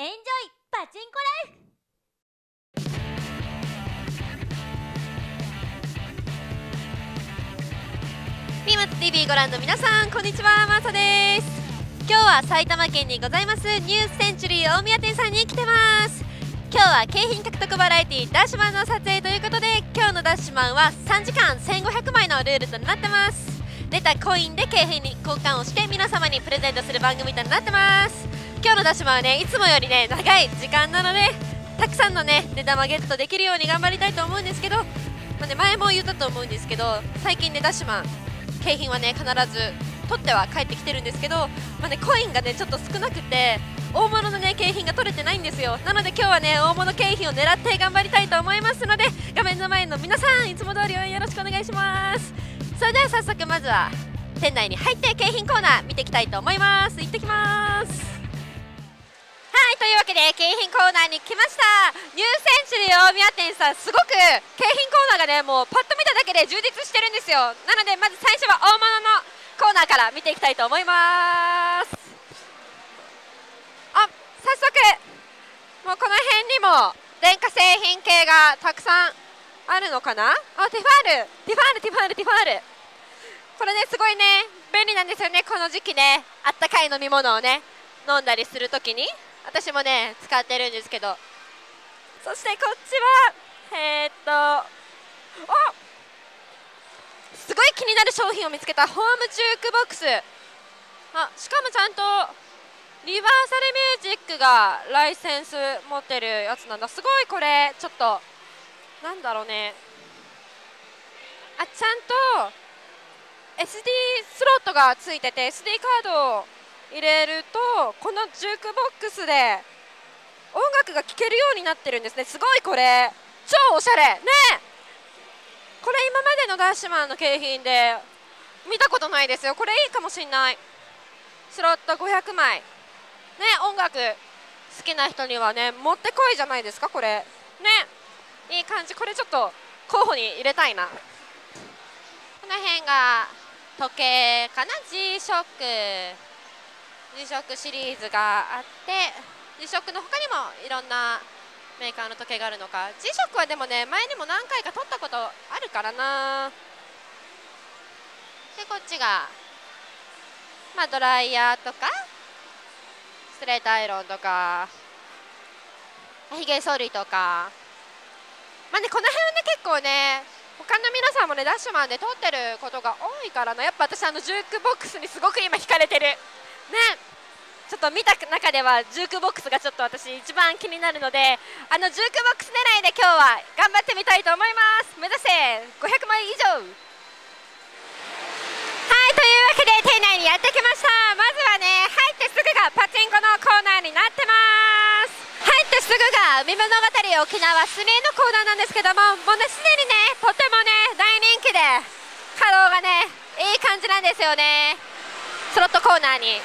エンジョイパチンコライフ!ピーマッツ TV ご覧の皆さんこんにちは。マーサです。今日は埼玉県にございますニュースセンチュリー大宮店さんに来てます。今日は景品獲得バラエティダッシュマンの撮影ということで今日のダッシュマンは3時間1500枚のルールとなってます。出たコインで景品に交換をして皆様にプレゼントする番組となってます。今日のダッシュマンはねいつもよりね長い時間なのでたくさんのね出玉ゲットできるように頑張りたいと思うんですけど、まあね、前も言ったと思うんですけど最近ねダッシュマン景品はね必ず取っては帰ってきてるんですけど、まあね、コインがねちょっと少なくて大物のね景品が取れてないんですよ。なので今日はね大物景品を狙って頑張りたいと思いますので画面の前の皆さんいつも通り応援よろしくお願いします。それでは早速まずは店内に入って景品コーナー見ていきたいと思います。行ってきます。というわけで景品コーナーに来ました。ニューセンチュリー大宮店さんすごく景品コーナーがねもうパッと見ただけで充実してるんですよ。なのでまず最初は大物のコーナーから見ていきたいと思います。あ早速もうこの辺にも電化製品系がたくさんあるのかな？あティファール。ティファールティファールティファール。これねすごいね便利なんですよねこの時期ね。あったかい飲み物をね飲んだりするときに。私もね使ってるんですけど。そしてこっちはえー、っとおすごい気になる商品を見つけたホームジュークボックス。あしかもちゃんとリバーサルミュージックがライセンス持ってるやつなんだ。すごいこれちょっとなんだろうね。あちゃんと SD スロットがついてて SD カードを入れるとこのジュークボックスで音楽が聴けるようになってるんですね。すごいこれ。超おしゃれ。ねこれ今までのダッシュマンの景品で見たことないですよ。これいいかもしんない。スロット500枚。ね音楽好きな人にはねもってこいじゃないですかこれ。ね。いい感じ。これちょっと候補に入れたいな。この辺が時計かな？G ショック。G ショックシリーズがあって G ショックの他にもいろんなメーカーの時計があるのか。G ショックはでもね前にも何回か取ったことあるからな。でこっちがまあドライヤーとかストレートアイロンとかひげ剃りとか。まあねこの辺はね結構ね他の皆さんもねダッシュマンで撮ってることが多いからな。やっぱ私あのジュークボックスにすごく今惹かれてる。ちょっと見た中ではジュークボックスがちょっと私一番気になるのであのジュークボックス狙いで今日は頑張ってみたいと思います。目指せ。500枚以上。はいというわけで店内にやってきました。まずはね入ってすぐがパチンコのコーナーになってます。入ってすぐが海物語沖縄スミのコーナーなんですけどももうねすでにねとてもね大人気で稼働がねいい感じなんですよね。スロットコーナーに。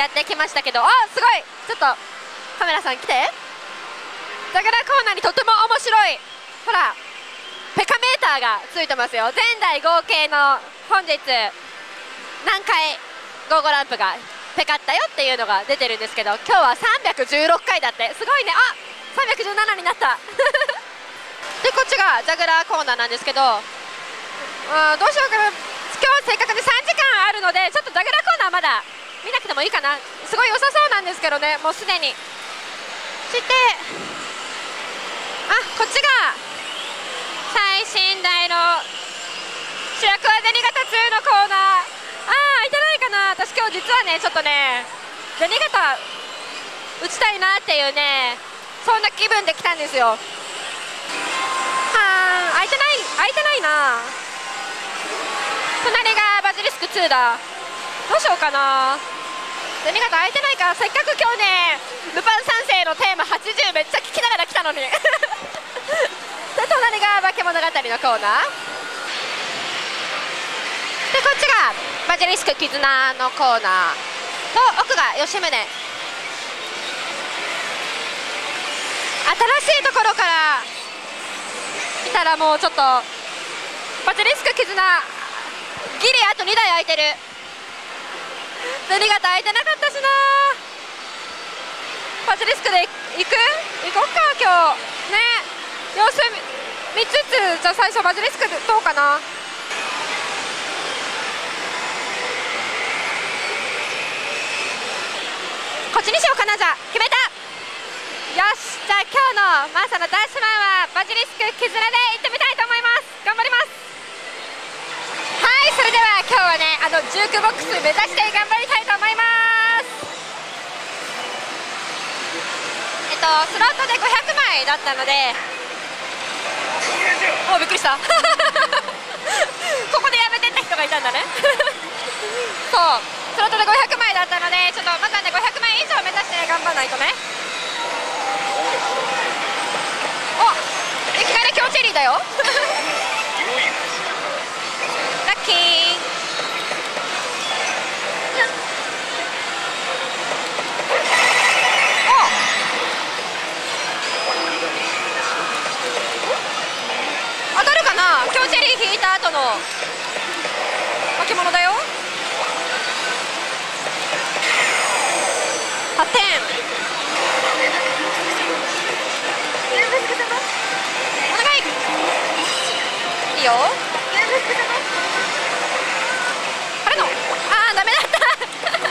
やってきましたけど。あすごい。ちょっとカメラさん来て。だからコーナーにとても面白い。ほらペカメーターがついてますよ。前代合計の本日何回ゴーゴランプがペカったよっていうのが出てるんですけど今日は316回だって。すごいね。あ317になった。でこっちがジャグラーコーナーなんですけど。うんどうしようかな。今日せっかくで3時間あるのでちょっとジャグラーコーナーまだ見なくてもいいかな。すごい良さそうなんですけどね。もうすでに。そしてあこっちが最新台の白桑銭形2のコーナー。ああ開いてないかな。私今日実はねちょっとね銭形打ちたいなっていうねそんな気分で来たんですよ。はあ開いてない開いてないな。隣がバジリスク2だ。どうしようかな。銭形空いてないかせっかく今日ねルパン三世のテーマ80めっちゃ聞きながら来たのに。で隣が化け物語のコーナー。でこっちがバジリスク絆のコーナーと奥が吉宗。新しいところから見たらもうちょっとバジリスク絆ギリあと2台空いてる。銭形空いてなかったしな。バジリスクで行く？行こっか今日。ね。様子見つつじゃあ最初バジリスクどうかな？こっちにしようかなじゃあ。決めた。よしじゃあ今日のマーサのダッシュマンはバジリスク絆で行ってみたいと思います頑張りますはいそれでは今日はねあのジュークボックス目指して頑張りたいと思います。えっとスロットで500枚だったので。おびっくりした。ここでやめてった人がいたんだね。そう。スロットで500枚だったのでちょっとまたね500枚以上目指して頑張らないとね。おいきなり今日チェリーだよラッキーお当たるかな今日チェリー引いた後の巻物だよ。8点お願い。いいよ。あれの。あーダメだった。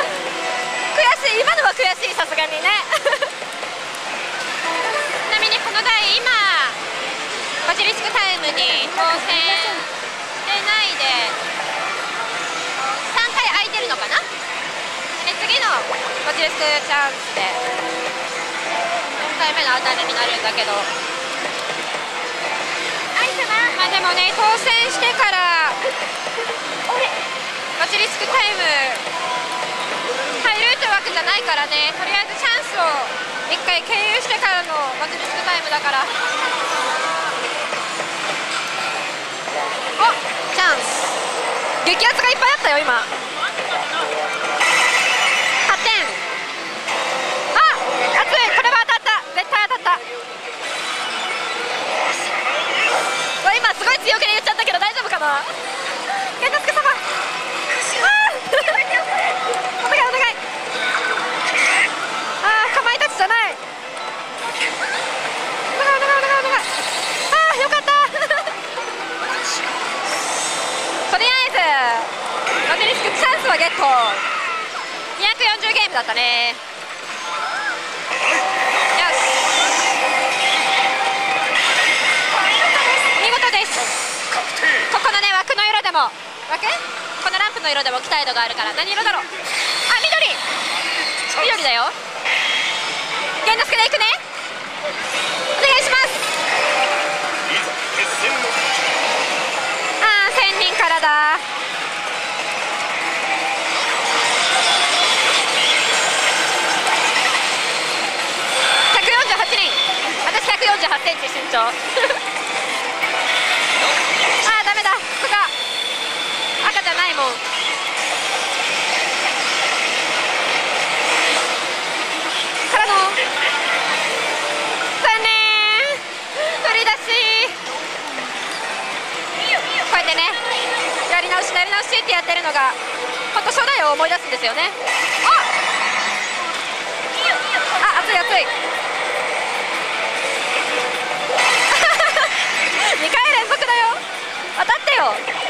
悔しい。今のは悔しいさすがにね。ちなみにこの台今バジリスクタイムに当選で3回空いてるのかな？で次のバジリスクチャンスで。4回目の当たりになるんだけど。まあでもね当選してからバジリスクタイム。入るってわけじゃないからね。とりあえずチャンスを1回経由してからのバジリスクタイムだからおチャンス。激アツがいっぱいあったよ今。8点あ熱い。これは当たった。絶対当たった。わ今すごい強気で言っちゃったけど大丈夫かな。健之助様。はゲット。240ゲームだったね。よし。見事です。ここのね枠の色でも。枠このランプの色でも期待度があるから。何色だろう？あ緑。緑だよ。玄之介でいくね。お願いします。あー千人からだ148人私148センチ身長。あーダメだ。ここ。が赤じゃないもん。からの。残念。振り出し。こうやってねやり直しやり直しってやってるのが本当初代を思い出すんですよね。あ当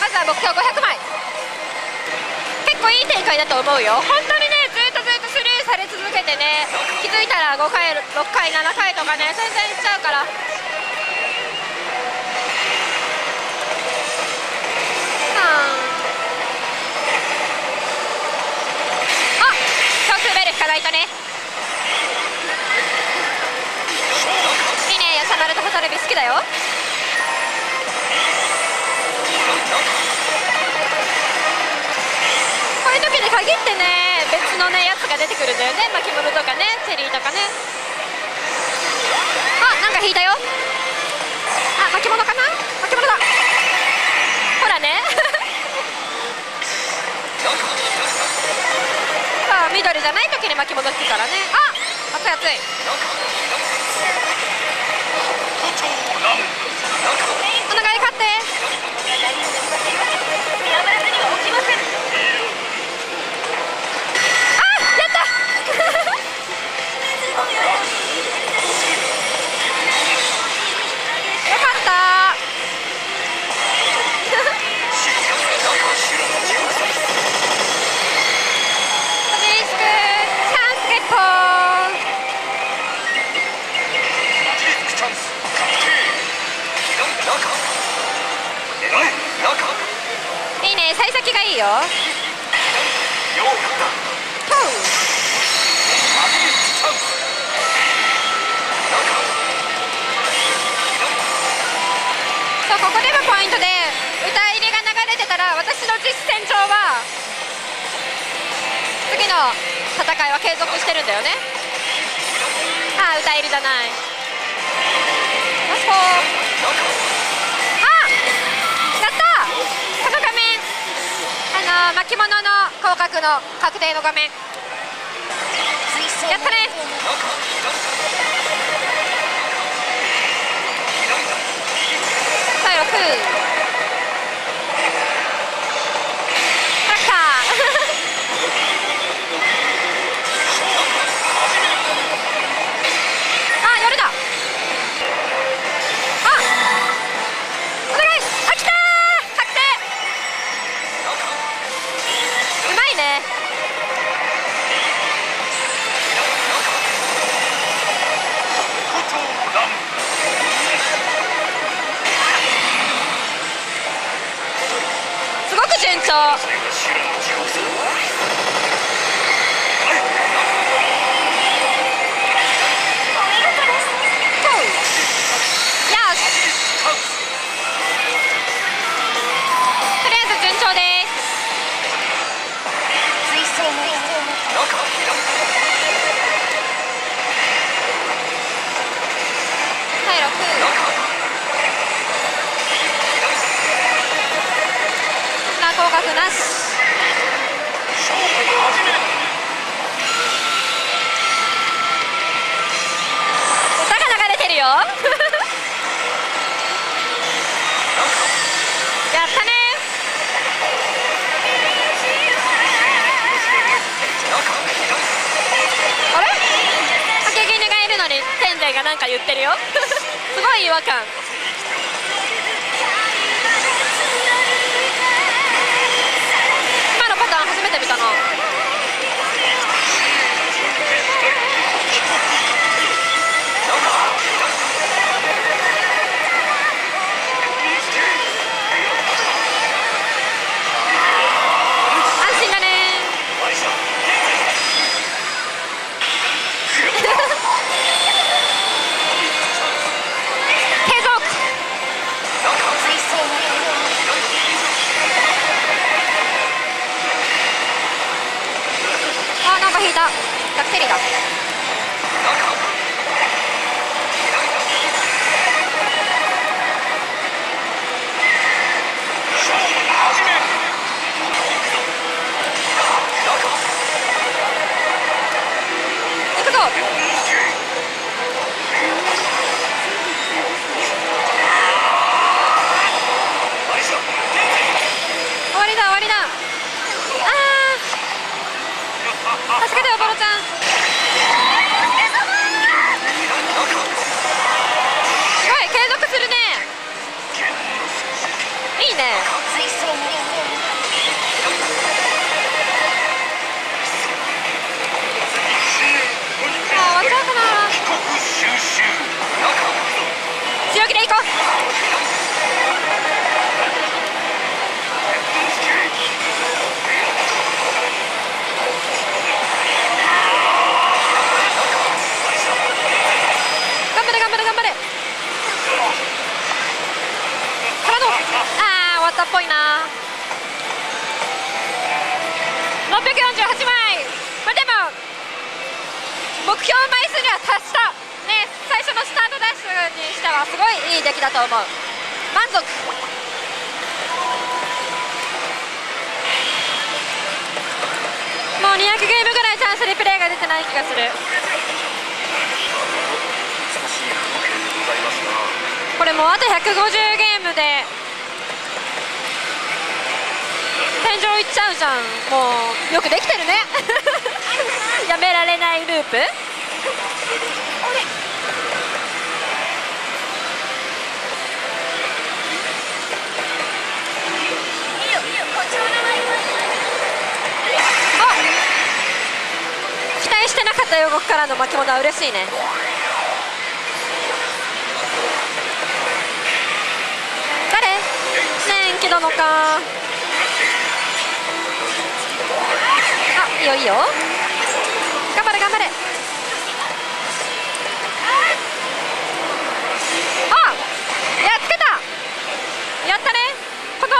まずは目標500枚。結構いい展開だと思うよ。本当にねずっとずっとスルーされ続けてね気づいたら5回6回7回とかね全然いっちゃうから。あ。小数ベル引かないとね。いいねヤサマルとホタルビ好きだよ。限ってね別のねやつが出てくるんだよね。巻物とかねチェリーとかね。あなんか引いたよ。あ巻物かな？巻物だ。ほらね。さ あ緑じゃない時に巻物引くからね。あ熱い熱い。お願い幸先がいいよ。そうここでもポイントで歌入りが流れてたら私の実戦上は次の戦いは継続してるんだよね。ああ歌入りじゃない。巻物の広角の確定の画面。やったね。第6か言ってるよ。すごい違和感。と思う。満足。もう200ゲームぐらいチャンスリプレイが出てない気がする。これもうあと150ゲームで天井いっちゃうじゃん。もうよくできてるね。やめられないループあ期待してなかった予告からの巻物は嬉しいね。誰？ねえ気なのか。あいいよいいよ。頑張れ頑張れ。あやっつけた。やったね。この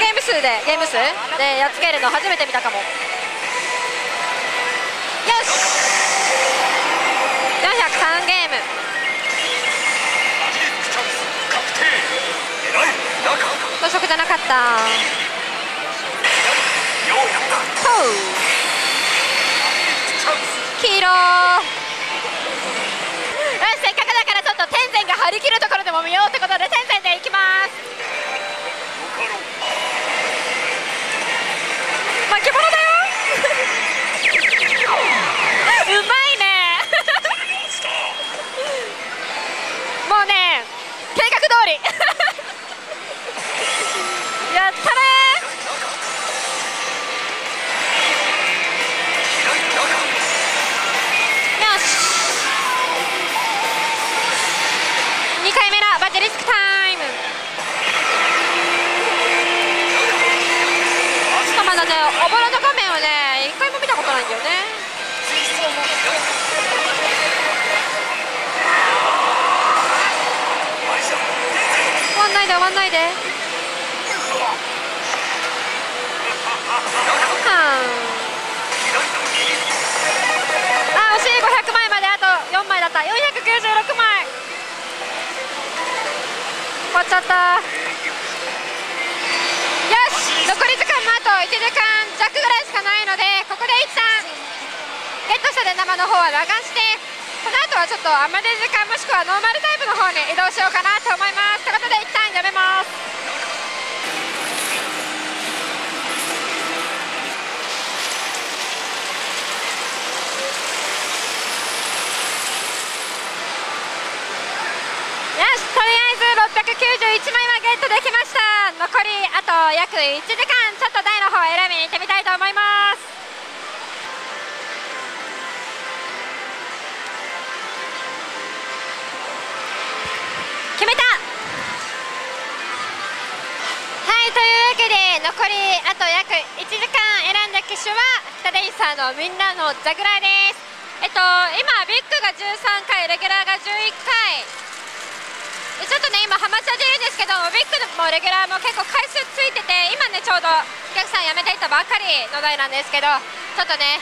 ゲーム数でゲーム数？でやっつけるの初めて見たかもよし403ゲーム。土色じゃなか。った。黄色せっかくだからちょっと天然が張り切るところでも見ようってことで天然でいきます。巻物だよ。うまねおぼろの画面をね一回も見たことないんだよね。終わんないで終わんないであ惜しい500枚まであと4枚だった。496枚。終わっちゃった。よし残り時1時間弱ぐらいしかないのでここで一旦ゲットしたで生の方は流してこの後はちょっとアマデ時間もしくはノーマルタイプの方に移動しようかなと思います。ということで一旦やめます。よしとりあえず691枚はゲットできました。残りあと約1時間ちょっとを選びに行ってみたいと思います決めたはいというわけで残りあと約1時間選んだ機種は北デイサーのみんなのザグラーですえっと今ビッグが13回レギュラーが11回ちょっとね今ハマチャでいるんですけどビッグもレギュラーも結構回数ついてて今ねちょうど客さん辞めていたばかりの台なんですけどちょっとね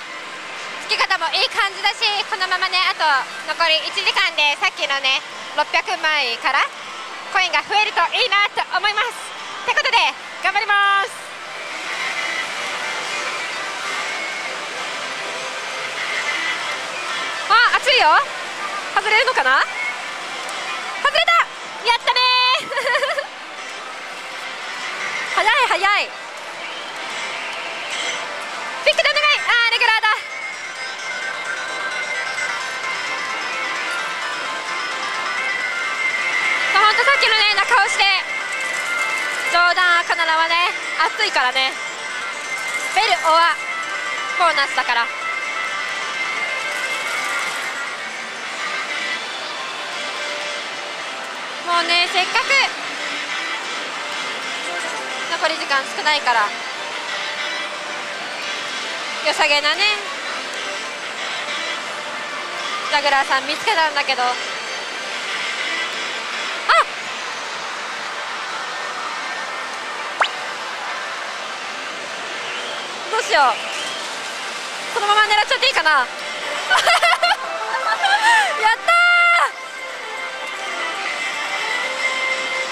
つき方もいい感じだしこのままねあと残り1時間でさっきのね600枚からコインが増えるといいなと思います。ってことで頑張ります。あ熱いよ。外れるのかな？外れた。やったね 早い早い。ビッグでお願い。あレギュラーだ。ほんとさっきのね中押しで冗談赤ならはね熱いからね。ベルオアボーナスだから。もうねせっかく残り時間少ないから。良さげなね。ザグラーさん見つけたんだけど。あどうしよう。このまま狙っちゃっていいかな。やった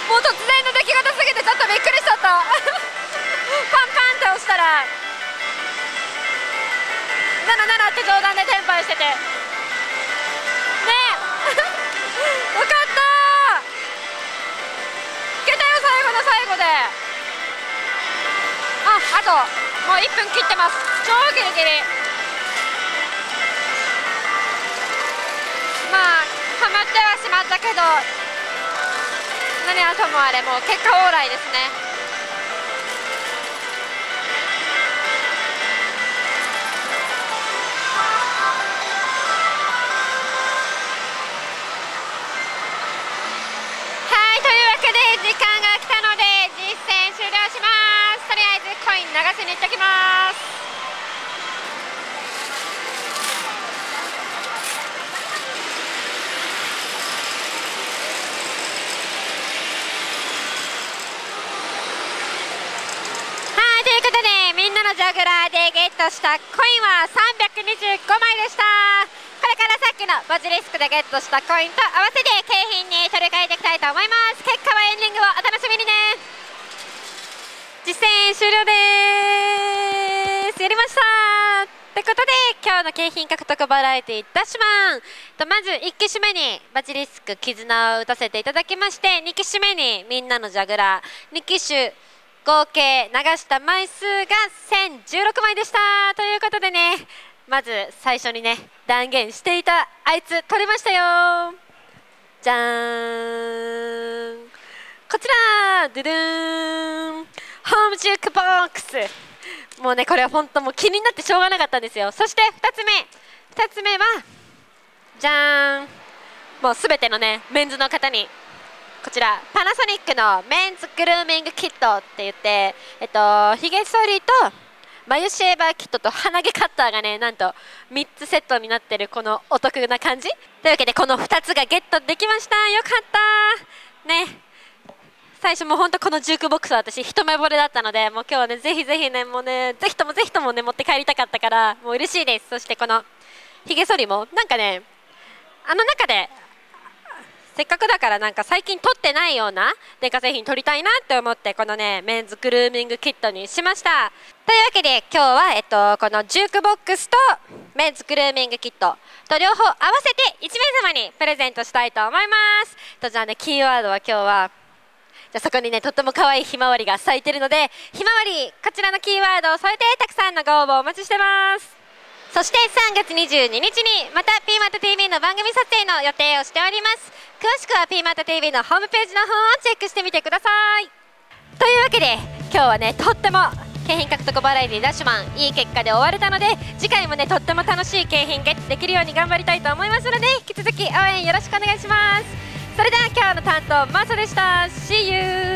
もう突然の出来事すぎてちょっとびっくりしちゃった。パンパンって押したら。77って冗談でテンパイしてて。ねえ。よかった。いけたよ最後の最後で。ああともう1分切ってます。超ギリギリ。まあはまってはしまったけど。何はともあれもう結果オーライですね。グラーでゲットしたコインは325枚でしたこれからさっきのバジリスクでゲットしたコインと合わせて景品に取り替えていきたいと思います結果はエンディングをお楽しみにね実践終了ですやりましたということで今日の景品獲得バラエティダッシュマンとまず1機種目にバジリスク絆を打たせていただきまして2機種目にみんなのジャグラー2機種合計流した枚数が1016枚でした。ということでねまず最初にね断言していたあいつ取れましたよ。じゃーん。こちらドゥドゥンホームジュークボックス。もうねこれは本当もう気になってしょうがなかったんですよ。そして2つ目。2つ目はじゃーん。もうすべてのねメンズの方にこちらパナソニックのメンズグルーミングキットって言ってえっとひげ剃りと眉シェーバーキットと鼻毛カッターがねなんと3つセットになってるこのお得な感じ。というわけでこの2つがゲットできました。よかったね。最初も本当このジュークボックスは私一目惚れだったのでもう今日はねぜひぜひねもうねぜひともぜひともね持って帰りたかったからもう嬉しいです。そしてこのひげ剃りもなんかねあの中でせっかくだからなんか最近取ってないような電化製品取りたいなって思ってこのねメンズグルーミングキットにしました。というわけで今日は、えっと、このジュークボックスとメンズグルーミングキットと両方合わせて1名様にプレゼントしたいと思います。とじゃあねキーワードは今日はじゃそこにねとっても可愛いひまわりが咲いてるのでひまわりこちらのキーワードを添えてたくさんのご応募お待ちしてます。そして3月22日にまた p マット TV の番組撮影の予定をしております。詳しくは p マット TV のホームページの方をチェックしてみてください。というわけで今日はねとっても景品獲得バラエティダッシュマンいい結果で終われたので次回もねとっても楽しい景品ゲットできるように頑張りたいと思いますので引き続き応援よろしくお願いします。それでは今日の担当マサでした。See you!